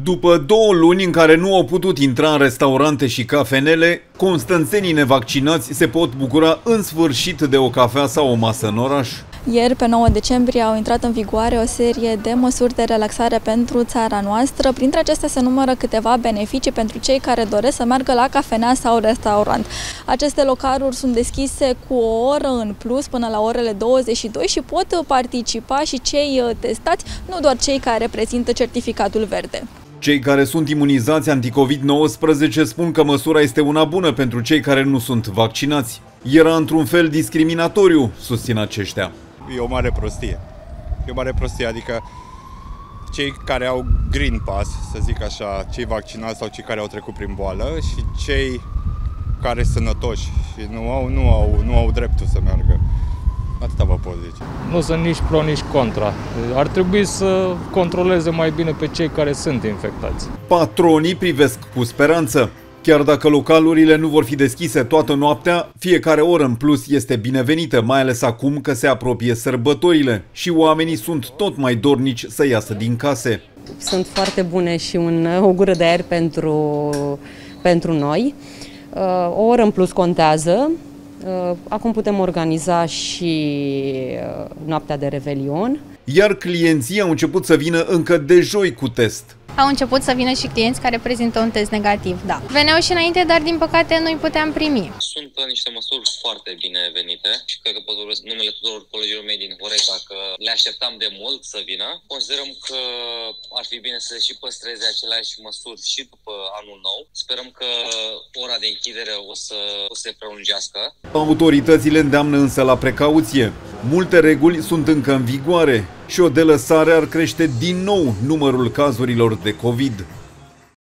După două luni în care nu au putut intra în restaurante și cafenele, constanțenii nevaccinați se pot bucura în sfârșit de o cafea sau o masă în oraș. Ieri, pe 9 decembrie, au intrat în vigoare o serie de măsuri de relaxare pentru țara noastră. Printre acestea se numără câteva beneficii pentru cei care doresc să meargă la cafenea sau restaurant. Aceste localuri sunt deschise cu o oră în plus până la orele 22 și pot participa și cei testați, nu doar cei care prezintă certificatul verde. Cei care sunt imunizați anticovid-19 spun că măsura este una bună pentru cei care nu sunt vaccinați. Era într-un fel discriminatoriu, susțin aceștia. E o mare prostie. E o mare prostie, adică cei care au green pass, să zic așa, cei vaccinați sau cei care au trecut prin boală și cei care sunt sănătoși și nu au, nu au, nu au dreptul să meargă. Atâta vă pot zice. Nu sunt nici pro, nici contra. Ar trebui să controleze mai bine pe cei care sunt infectați. Patronii privesc cu speranță. Chiar dacă localurile nu vor fi deschise toată noaptea, fiecare oră în plus este binevenită, mai ales acum că se apropie sărbătorile și oamenii sunt tot mai dornici să iasă din case. Sunt foarte bune și un, o gură de aer pentru, pentru noi. Uh, o oră în plus contează, Uh, acum putem organiza și uh, noaptea de Revelion. Iar clienții au început să vină încă de joi cu test. Au început să vină și clienți care prezintă un test negativ, da. Veneau și înainte, dar din păcate nu-i puteam primi. Sunt niște măsuri foarte binevenite și cred că pot vorbesc numele tuturor colegilor mei din Horeca că le așteptam de mult să vină. Considerăm că ar fi bine să și păstreze aceleași măsuri și după anul nou. Sperăm că ora de închidere o să, o să se prelungească. Autoritățile îndeamnă însă la precauție. Multe reguli sunt încă în vigoare și o delăsare ar crește din nou numărul cazurilor de COVID.